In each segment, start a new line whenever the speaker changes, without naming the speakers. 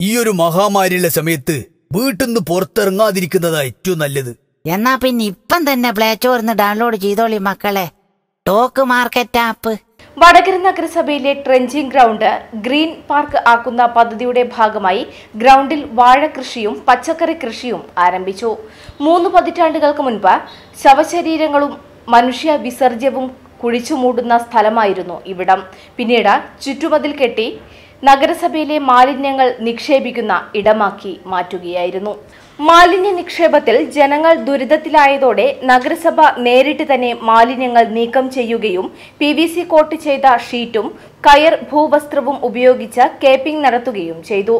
ഈ ഒരു മഹാമാരിയുടെ സമയത്ത് വീട്ടിൽ നിന്ന് പുറത്തിറങ്ങാതിരിക്കുന്നതാ ഏറ്റവും നല്ലത്.
എന്നാ പിന്നെ ഇപ്പം തന്നെ പ്ലേ സ്റ്റോറിന്ന് ഡൗൺലോഡ് ചെയ്തോളി മക്കളെ. ടോക്ക് മാർക്കറ്റ് ആപ്പ്
വടകര നഗരസഭയിലെ ട്രെഞ്ചിങ് ഗ്രൗണ്ട് ഗ്രീൻ പാർക്ക് ആക്കുന്ന പദ്ധതിയുടെ ഭാഗമായി ഗ്രൗണ്ടിൽ വാഴ കൃഷിയും പച്ചക്കറി കൃഷിയും ആരംഭിച്ചു. മൂന്ന് പതിറ്റാണ്ടുകൾക്ക് മുൻപ് ശവശരീരങ്ങളും മനുഷ്യ വിസർജ്യവും കുഴിച്ചുമൂടുന്ന സ്ഥലമായിരുന്നു ഇവിടം. പിന്നീട് ചുറ്റുമതിൽ കെട്ടി നഗരസഭയിലെ മാലിന്യങ്ങൾ നിക്ഷേപിക്കുന്ന ഇടമാക്കി മാറ്റുകയായിരുന്നു. മാലിന്യ നിക്ഷേപത്തിൽ ജനങ്ങൾ ദുരിതത്തിലായതോടെ നഗരസഭ നേരിട്ട് തന്നെ മാലിന്യങ്ങൾ നീക്കം ചെയ്യുകയും പി വി സി കോട്ട് ചെയ്ത ഷീറ്റും കയർ ഭൂവസ്ത്രവും ഉപയോഗിച്ച് കേപ്പിംഗ് നടത്തുകയും ചെയ്തു.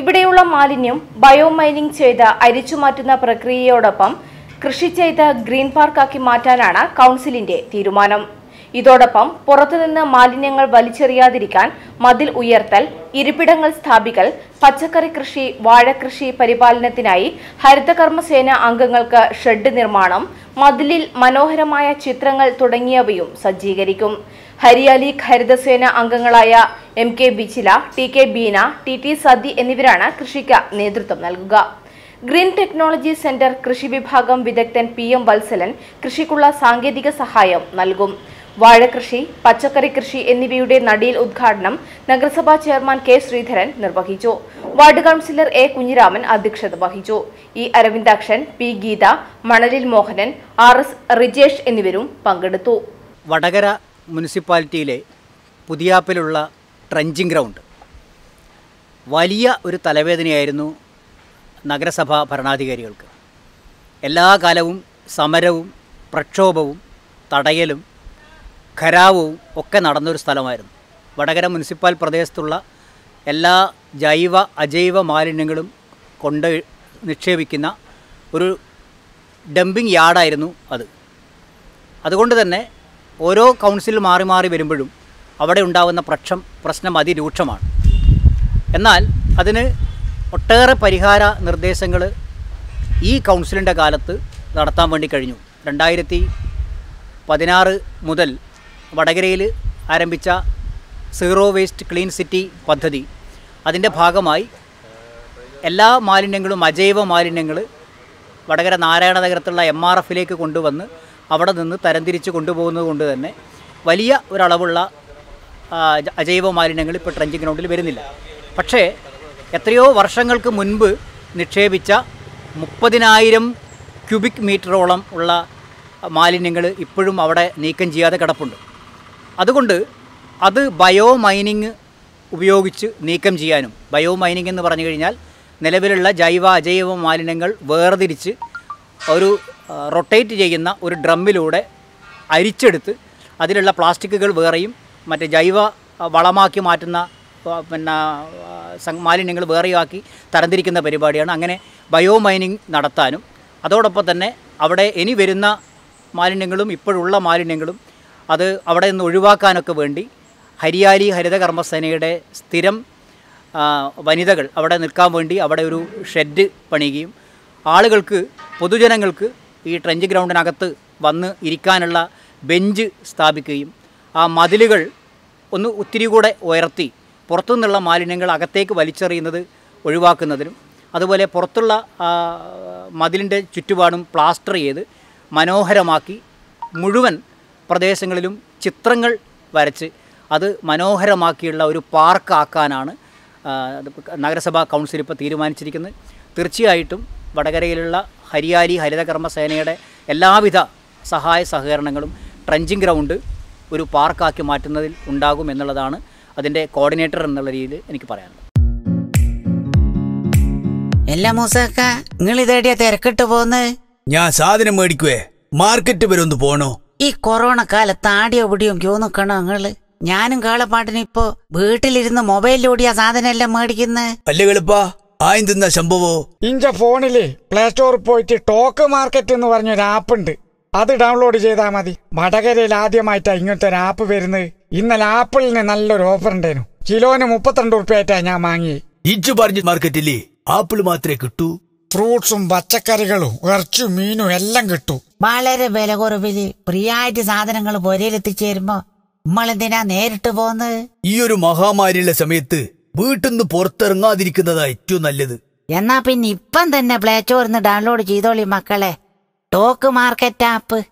ഇവിടെയുള്ള മാലിന്യം ബയോമൈനിംഗ് ചെയ്ത് അരിച്ചുമാറ്റുന്ന പ്രക്രിയയോടൊപ്പം കൃഷി ചെയ്ത് ഗ്രീൻ പാർക്കാക്കി മാറ്റാനാണ് കൗൺസിലിന്റെ തീരുമാനം. ഇതോടൊപ്പം പുറത്തുനിന്ന് മാലിന്യങ്ങൾ വലിച്ചെറിയാതിരിക്കാൻ മതിൽ ഉയർത്തൽ ഇരിപ്പിടങ്ങൾ സ്ഥാപിക്കൽ പച്ചക്കറി കൃഷി വാഴകൃഷി പരിപാലനത്തിനായി ഹരിതകർമ്മസേന അംഗങ്ങൾക്ക് ഷെഡ് നിർമ്മാണം മതിലിൽ മനോഹരമായ ചിത്രങ്ങൾ തുടങ്ങിയവയും സജ്ജീകരിക്കും. ഹരിയാലി ഹരിതസേന അംഗങ്ങളായ M K Bichila T K Beena T T Sathi എന്നിവരാണ് കൃഷിക്ക് നേതൃത്വം നൽകുക. ഗ്രീൻ ടെക്നോളജി സെന്റർ കൃഷി വിഭാഗം വിദഗ്ധൻ പി എം വത്സലൻ കൃഷിക്കുള്ള സാങ്കേതിക സഹായം നൽകും. വാഴകൃഷി പച്ചക്കറി കൃഷി എന്നിവയുടെ നടിയിൽ ഉദ്ഘാടനം നഗരസഭാ ചെയർമാൻ കെ ശ്രീധരൻ നിർവഹിച്ചു. വാർഡ് കൌൺസിലർ എ കുഞ്ഞിരാമൻ അധ്യക്ഷത വഹിച്ചു. ഇ അരവിന്ദാക്ഷൻ പി ഗീത മണലിൽ മോഹനൻ ആർ എസ് റിജേഷ് എന്നിവരും പങ്കെടുത്തു.
വടകര മുനിസിപ്പാലിറ്റിയിലെ പുതിയാപ്പിലുള്ള ട്രഞ്ചിങ് ഗ്രൗണ്ട്. വലിയ ഒരു തലവേദനയായിരുന്നു നഗരസഭാ ഭരണാധികാരികൾക്ക്. എല്ലാ കാലവും സമരവും പ്രക്ഷോഭവും തടയലും ഖരാവും ഒക്കെ നടന്നൊരു സ്ഥലമായിരുന്നു. വടകര മുനിസിപ്പാൽ പ്രദേശത്തുള്ള എല്ലാ ജൈവ അജൈവ മാലിന്യങ്ങളും കൊണ്ട് നിക്ഷേപിക്കുന്ന ഒരു ഡംപിങ് യാർഡായിരുന്നു അത്. അതുകൊണ്ട് തന്നെ ഓരോ കൗൺസിൽ മാറി മാറി വരുമ്പോഴും അവിടെ ഉണ്ടാകുന്ന പ്രക്ഷം പ്രശ്നം അതിരൂക്ഷമാണ്. എന്നാൽ അതിന് ഒട്ടേറെ പരിഹാര നിർദ്ദേശങ്ങൾ ഈ കൗൺസിലിന്റെ കാലത്ത് നടത്താൻ വേണ്ടി കഴിഞ്ഞു. രണ്ടായിരത്തി പതിനാറ് മുതൽ വടകരയിൽ ആരംഭിച്ച സീറോ വേസ്റ്റ് ക്ലീൻ സിറ്റി പദ്ധതി. അതിന്റെ ഭാഗമായി എല്ലാ മാലിന്യങ്ങളും അജൈവ മാലിന്യങ്ങൾ വടകര നാരായണ നഗരത്തുള്ള എം ആർ എഫിലേക്ക് കൊണ്ടുവന്ന് അവിടെ നിന്ന് തരംതിരിച്ച് കൊണ്ടുപോകുന്നത് കൊണ്ട് തന്നെ വലിയ ഒരളവുള്ള അജൈവ മാലിന്യങ്ങൾ ഇപ്പോൾ ട്രഞ്ചിങ് ഗ്രൗണ്ടിൽ വരുന്നില്ല. പക്ഷേ എത്രയോ വർഷങ്ങൾക്ക് മുൻപ് നിക്ഷേപിച്ച മുപ്പതിനായിരം ക്യൂബിക് മീറ്ററോളം ഉള്ള മാലിന്യങ്ങൾ ഇപ്പോഴും അവിടെ നീക്കം ചെയ്യാതെ കിടപ്പുണ്ട്. അതുകൊണ്ട് അത് ബയോ മൈനിങ് ഉപയോഗിച്ച് നീക്കം ചെയ്യാനും. ബയോ മൈനിങ് എന്ന് പറഞ്ഞു കഴിഞ്ഞാൽ നിലവിലുള്ള ജൈവ അജൈവ മാലിന്യങ്ങൾ വേർതിരിച്ച് ഒരു റൊട്ടേറ്റ് ചെയ്യുന്ന ഒരു ഡ്രമ്മിലൂടെ അരിച്ചെടുത്ത് അതിലുള്ള പ്ലാസ്റ്റിക്കുകൾ വേറെയും മറ്റേ ജൈവ വളമാക്കി മാറ്റുന്ന പിന്നെ മാലിന്യങ്ങൾ വേറെയാക്കി തരംതിരിക്കുന്ന പരിപാടിയാണ്. അങ്ങനെ ബയോ മൈനിങ് നടത്താനും അതോടൊപ്പം തന്നെ അവിടെ ഇനി വരുന്ന മാലിന്യങ്ങളും ഇപ്പോഴുള്ള മാലിന്യങ്ങളും അത് അവിടെ നിന്ന് ഒഴിവാക്കാനൊക്കെ വേണ്ടി ഹരിയാലി ഹരിത കർമ്മസേനയുടെ സ്ഥിരം വനിതകൾ അവിടെ നിൽക്കാൻ വേണ്ടി അവിടെ ഒരു ഷെഡ് പണിയുകയും ആളുകൾക്ക് പൊതുജനങ്ങൾക്ക് ഈ ട്രഞ്ച് ഗ്രൗണ്ടിനകത്ത് വന്ന് ഇരിക്കാനുള്ള ബെഞ്ച് സ്ഥാപിക്കുകയും ആ മതിലുകൾ ഒന്ന് ഒത്തിരി കൂടെ ഉയർത്തി പുറത്തുനിന്നുള്ള മാലിന്യങ്ങൾ അകത്തേക്ക് വലിച്ചെറിയുന്നത് ഒഴിവാക്കുന്നതിനും അതുപോലെ പുറത്തുള്ള മതിലിന്റെ ചുറ്റുപാടും പ്ലാസ്റ്റർ ചെയ്ത് മനോഹരമാക്കി മുഴുവൻ പ്രദേശങ്ങളിലും ചിത്രങ്ങൾ വരച്ച് അത് മനോഹരമാക്കിയുള്ള ഒരു പാർക്കാക്കാനാണ് നഗരസഭാ കൗൺസിൽ ഇപ്പോൾ തീരുമാനിച്ചിരിക്കുന്നത്. തീർച്ചയായിട്ടും വടകരയിലുള്ള ഹരിയാലി ഹരിതകർമ്മ സേനയുടെ എല്ലാവിധ സഹായ സഹകരണങ്ങളും ട്രഞ്ചിങ് ഗ്രൗണ്ട് ഒരു പാർക്കാക്കി മാറ്റുന്നതിൽ ഉണ്ടാകും എന്നുള്ളതാണ് അതിന്റെ കോർഡിനേറ്റർ എന്നുള്ള രീതിയിൽ എനിക്ക് പറയാനുള്ളത്.
എല്ലാ മൂസക്ക നിങ്ങൾ ഇതേടിയാ തിരക്കിട്ട് പോന്ന്?
ഞാൻ സാധനം മേടിക്കുവേ. മാർക്കറ്റ് വരെ ഒന്ന് പോണോ?
ഈ കൊറോണ കാലത്ത് ആടിയോ പിടിയോ ക്യൂ നിക്കണോ നിങ്ങൾ? ഞാനും കാളപ്പാട്ടിന് ഇപ്പോ വീട്ടിലിരുന്ന് മൊബൈലിലൂടെയാ സാധനം എല്ലാം മേടിക്കുന്നത്
അല്ലേ എളുപ്പാ ആയും തിന്ന
ഇഞ്ച ഫോണിൽ പ്ലേ സ്റ്റോറിൽ പോയിട്ട് ടോക്ക് മാർക്കറ്റ് എന്ന് പറഞ്ഞൊരു ആപ്പ് ഉണ്ട്. അത് ഡൗൺലോഡ് ചെയ്താൽ മതി. വടകരയിൽ ആദ്യമായിട്ടാ ഇങ്ങനത്തെ ഒരു ആപ്പ് വരുന്നത്. ഇന്നലെ ആപ്പിളിന് നല്ലൊരു ഓഫർ ഉണ്ടായിരുന്നു. കിലോന് മുപ്പത്തിരണ്ട് ഉറുപ്പ്യായിട്ടാ ഞാൻ വാങ്ങി
ഇജ്ജ് പറഞ്ഞു മാർക്കറ്റിൽ ആപ്പിൾ മാത്രമേ കിട്ടൂ.
ഫ്രൂട്ട്സും പച്ചക്കറികളും ഇറച്ചും മീനും എല്ലാം കിട്ടും.
വളരെ വില കുറവിൽ ഫ്രീയായിട്ട് സാധനങ്ങൾ പൊരയിലെത്തിച്ചേരുമ്പോ നമ്മളെന്തിനാ നേരിട്ട് പോന്ന്?
ഈ ഒരു മഹാമാരിയുടെ സമയത്ത് വീട്ടിൽ നിന്ന് പുറത്തിറങ്ങാതിരിക്കുന്നതാ ഏറ്റവും നല്ലത്.
എന്നാ പിന്നെ ഇപ്പം തന്നെ പ്ലേ സ്റ്റോറിന്ന് ഡൗൺലോഡ് ചെയ്തോളി മക്കളെ. Talk market app.